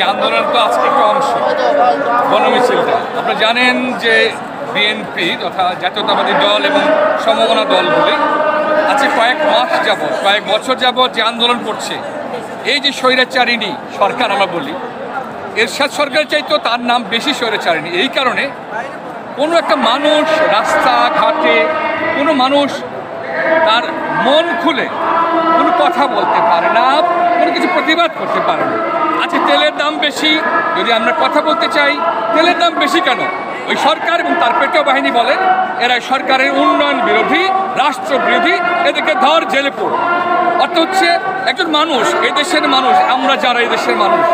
এই আন্দোলনের তো আজকে একটা অংশ। গণমিছিলটা আপনারা জানেন যে বিএনপি তথা জাতীয়তাবাদী দল এবং সমমনা দলগুলি আজকে কয়েক মাস যাব কয়েক বছর যাব যে আন্দোলন করছে, এই যে স্বৈরাচারিণী সরকার আমরা বলি, এরশাদ সরকার চাইতো তার নাম বেশি স্বৈরাচারিণী। এই কারণে কোনো একটা মানুষ রাস্তা ঘাটে কোনো মানুষ মন খুলে কোনো কথা বলতে পারে না, কোনো কিছু প্রতিবাদ করতে পারে না। আচ্ছা তেলের দাম বেশি, যদি আমরা কথা বলতে চাই, তেলের দাম বেশি কেন? ওই সরকার এবং তার পেট্রো বাহিনী বলে এরা সরকারের উন্নয়ন বিরোধী, রাষ্ট্র বিরোধী, এদেরকে ধর জেলে পড় অর্থ হচ্ছে, একজন মানুষ, এই দেশের মানুষ, আমরা যারা এই দেশের মানুষ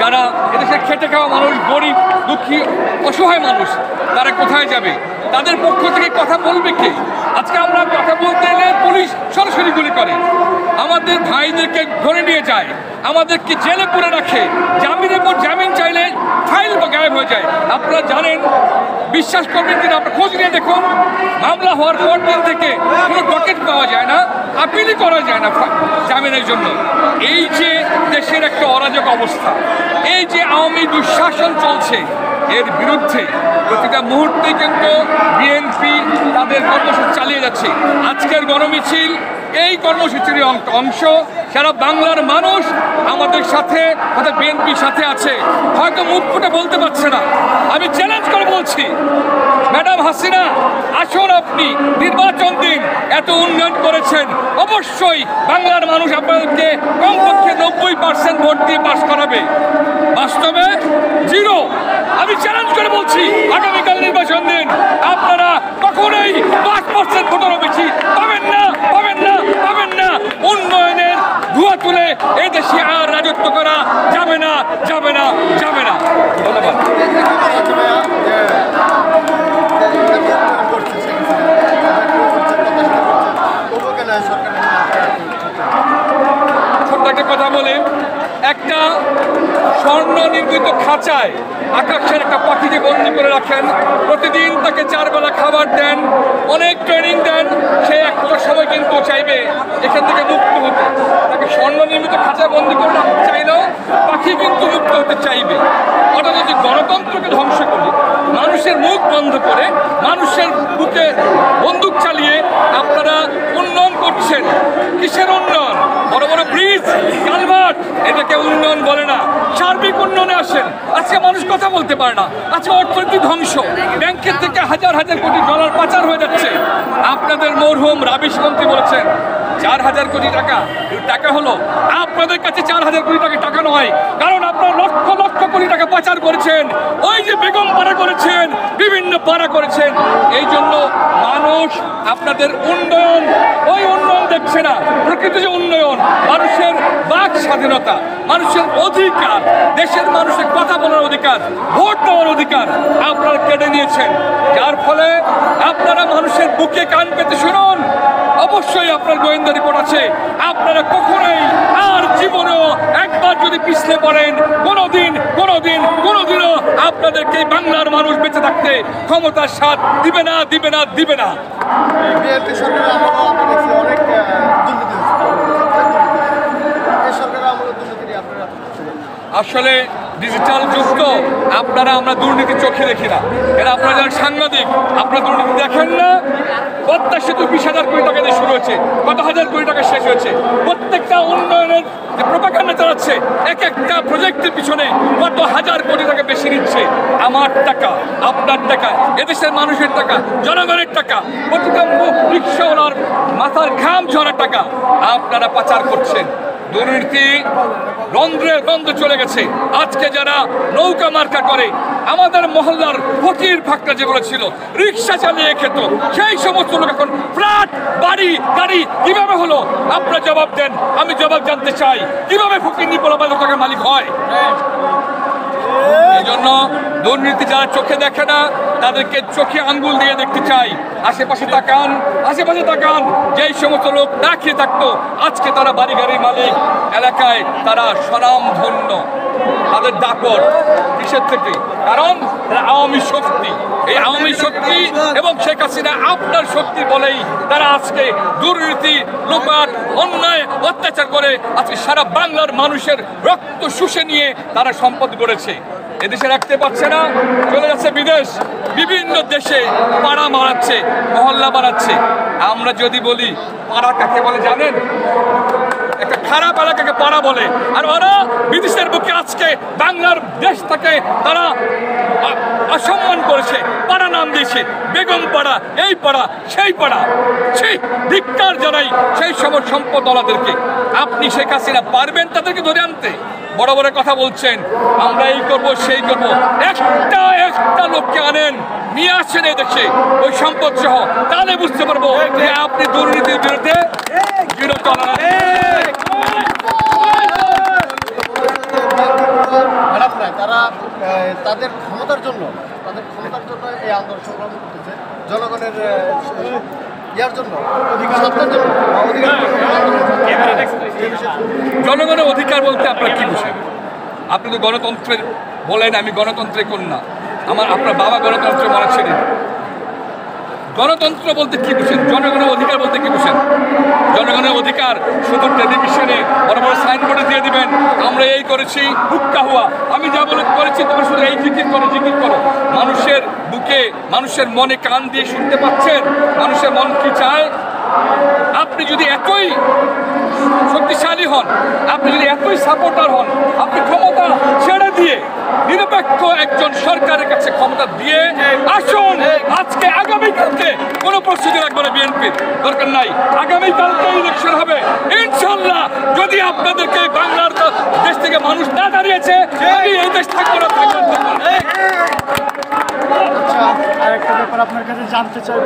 যারা এদেশে খেটে খাওয়া মানুষ, গরিব, দুঃখী, অসহায় মানুষ, তারা কোথায় যাবে? তাদের পক্ষ থেকে কথা বলবে কে? আজকে আমরা কথা বলতে এলে পুলিশ সরাসরি গুলি করে। আমাদের ভাইদেরকে ধরে নিয়ে যায়। আমাদেরকে জেলে পুরে রাখে। জামিনের পর জামিন চাইলে ফাইল গায়েব হয়ে যায়। আপনারা জানেন, বিশ্বাস করবেন কিনা আপনার খোঁজ নিয়ে দেখুন, মামলা হওয়ার পর দিন থেকে কোনো ডকেট পাওয়া যায় না আপিলই করা যায় না জামিনের জন্য। এই যে দেশের অবস্থা। এই যে আওয়ামী দুঃশাসন চলছে, এর বিরুদ্ধে প্রতিটা মুহূর্তে কিন্তু বিএনপি তাদের কর্মসূচি চালিয়ে যাচ্ছে। আজকের গণমিছিল, এই কর্মসূচির অংশ। সারা বাংলার মানুষ আমাদের সাথে অর্থাৎ বিএনপির সাথে আছে। হয়তো মুখ ফুটে বলতে পারছে না। আমি চ্যালেঞ্জ করে বলছি, ম্যাডাম হাসিনা, আসুন আপনি, নির্বাচন দিন, এত উন্নয়ন করেছেন। অবশ্যই বাংলার মানুষ আপনাদেরকে কমপক্ষে নব্বই পার্সেন্ট ভোট দিয়ে পাশ করাবে। বাস্তবে জিরো। আমি চ্যালেঞ্জ করে বলছি, আগামীকাল নির্বাচন দিন। আপনারা কখনোই পাঁচ পার্সেন্ট ভোটেরও বেশি পাবেন না পাবেন না পাবেন না উন্নয়নের ধোয়া তুলে এই দেশে আর রাজত্ব করা যাবে না যাবে না যাবে না ধন্যবাদ ছোট্ট একটা কথা বলে একটা স্বর্ণ নির্মিত খাঁচায় আকাশের একটা পাখিকে বন্দি করে রাখেন। প্রতিদিন তাকে চারবেলা খাবার দেন, অনেক ট্রেনিং দেন, সে একটা সময় কিন্তু চাইবে এখান থেকে মুক্ত হতে। তাকে স্বর্ণ নির্মিত খাঁচায় বন্দি করে রাখতে চাইলেও পাখি কিন্তু মুক্ত হতে চাইবে। অর্থাৎ যদি গণতন্ত্রকে ধ্বংস করি মানুষের মুখ বন্ধ করে, মানুষের বুকে বন্দুক চালিয়ে আপনারা উন্নয়ন করছেন। কিসের উন্নয়ন? বড় বড় ব্রিজ, কালভার্ট এটাকে উন্নয়ন বলে না। উন্নয়নে আসেন। আজকে মানুষ কথা বলতে পারে না। আজকে অর্থনীতি ধ্বংস। ব্যাংকের থেকে হাজার হাজার কোটি ডলার পাচার হয়ে যাচ্ছে। আপনাদের মরহুম রাবিশ মন্ত্রী বলেছেন, চার হাজার কোটি টাকা। টাকা হলো আপনাদের কাছে চার হাজার কোটি টাকা। টাকা নয়। কারণ আপনারা লক্ষ লক্ষ কোটি টাকা পাচার করেছেন। ওই যে বেগম পাড়া করেছেন, বিভিন্ন পাড়া করেছেন। এই জন্য মানুষ আপনাদের উন্নয়ন, ওই উন্নয়ন দেখছে না। প্রকৃত যে উন্নয়ন, মানুষের স্বাধীনতা, মানুষের অধিকার, দেশের মানুষের কথা বলার অধিকার, ভোট দেওয়ার অধিকার আপনারা কেড়ে নিয়েছেন। যার ফলে আপনারা মানুষের বুকে কান পেতে শুনুন। অবশ্যই আপনার গোয়েন্দা রিপোর্ট আছে। আপনারা কখনোই আর জীবনেও একবার যদি পিছলে পড়েন, কোনোদিন কোনোদিন, কোনোদিনও আপনাদেরকে বাংলার মানুষ বেঁচে থাকতে ক্ষমতার স্বাদ দিবে না দিবে না দিবে না। আসলে ডিজিটাল যুগ তো আপনারা আমরা দুর্নীতি চোখে দেখি না। এরা আপনারা যারা সাংবাদিক, আপনারা দুর্নীতি দেখেন না? পদ্মা সেতু বিশ হাজার কোটি টাকা দিয়ে শুরু হয়েছে। কত হাজার কোটি টাকা শেষ হয়েছে? প্রত্যেকটা উন্নয়নের যে প্রপাকাণ্ডা চালাচ্ছে, এক একটা প্রজেক্টের পিছনে কত হাজার কোটি টাকা বেশি নিচ্ছে? আমার টাকা, আপনার টাকা, এদেশের মানুষের টাকা, জনগণের টাকা প্রতিটা রিক্সাওয়ালার মাথার ঘাম ঝরা টাকা, আপনারা পাচার করছেন। দুর্নীতি রন্ধ্রে রন্ধ্রে চলে গেছে। আজকে যারা নৌকা মার্কা করে, আমাদের মহল্লার ফকির ফাঁকটা যেগুলো ছিল, রিক্সা চালিয়ে খেত। সেই সমস্ত লোক এখন ফ্ল্যাট, বাড়ি, গাড়ি কীভাবে হলো? আপনারা জবাব দেন, আমি জবাব জানতে চাই। কীভাবে ফকির নিপোলা টাকার মালিক হয়? এই জন্য দুর্নীতি যারা চোখে দেখে না, তাদেরকে চোখে আঙ্গুল দিয়ে দেখতে চাই। আশেপাশে তাকান আশেপাশে তাকান। যেই সমস্ত লোক না খেয়ে থাকতো, আজকে তারা বাড়ি গাড়ির মালিক। এলাকায় তারা স্বনাম ধন্য তাদের দাপট কিসের থেকে। কারণ তারা আওয়ামী শক্তি। এই আওয়ামী শক্তি এবং শেখ হাসিনা আপনার শক্তি বলেই তারা আজকে দুর্নীতি লোপাট অন্যায়, অত্যাচার করে আজকে সারা বাংলার মানুষের রক্ত শুষে নিয়ে তারা সম্পদ গড়েছে। এদেশে রাখতে পারছে না, চলে যাচ্ছে বিদেশ, বিভিন্ন দেশে পাড়া মারাচ্ছে, মহল্লা বানাচ্ছে। আমরা যদি বলি, পাড়া কাকে বলে জানেন? একটা খারাপ এলাকাকে পাড়া বলে। আর ওরা বিদেশের বুকে আজকে বাংলার দেশ থেকে তারা অসম্মান করেছে পাড়া নাম দিয়েছে বেগম পাড়া এই পাড়া সেই পাড়া সেই ধিক্কার জানাই সেই সময় সম্পদ ওলাদেরকে আপনি শেখ হাসিনা পারবেন তাদেরকে ধরে আনতে? বড় বড় কথা বলছেন আমরা এই করব সেই করব। একটা একটা লোককে আনেন নিয়ে আসেন এই দেশে ওই সম্পদ সহ। তাহলে বুঝতে পারব যে আপনি দুর্নীতির বিরুদ্ধে বিরত খারাপ নয় তারা তাদের ক্ষমতার জন্য তাদের ক্ষমতার জন্য এই আন্দোলন সংগ্রাম করতেছে। জনগণের ইয়ার জন্য জনগণের অধিকার বলতে আপনারা কি বুঝেন? আপনি তো গণতন্ত্রের বলেন আমি গণতন্ত্রের কন্যা। আমার আপনার বাবা গণতন্ত্র মনে ছিলেন গণতন্ত্র বলতে কি বুঝেন? জনগণের অধিকার বলতে কি বুঝেন? জনগণের অধিকার শুধু টেলিভিশনে বড় বড় সাইনবোর্ডে দিয়ে দিবেন আমরা এই করেছি, হুক্কা হুয়া। আমি যা বলে করেছি, তুমি শুধু এই জিকির করো জিকির করো। মানুষের বুকে, মানুষের মনে কান দিয়ে শুনতে পাচ্ছেন, মানুষের মন কি চায়? আপনি যদি এতই শক্তিশালী হন, আপনি যদি এতই সাপোর্টার হন, আপনি ক্ষমতা ছেড়ে দিয়ে নিরপেক্ষ একজন সরকারের কাছে ক্ষমতা দিয়ে আসুন। আজকে আগামীকালকে কোনো প্রস্তুতি রাখবে না বিএনপির দরকার নাই। আগামীকালকে ইলেকশন হবে। ইনশাল্লাহ যদি আপনাদেরকে বাংলার দেশ থেকে মানুষ না দাঁড়িয়েছে, আমি এই দেশ থাকব না, থাকব। আচ্ছা আর একটা ব্যাপার আপনার কাছে জানতে চাইব।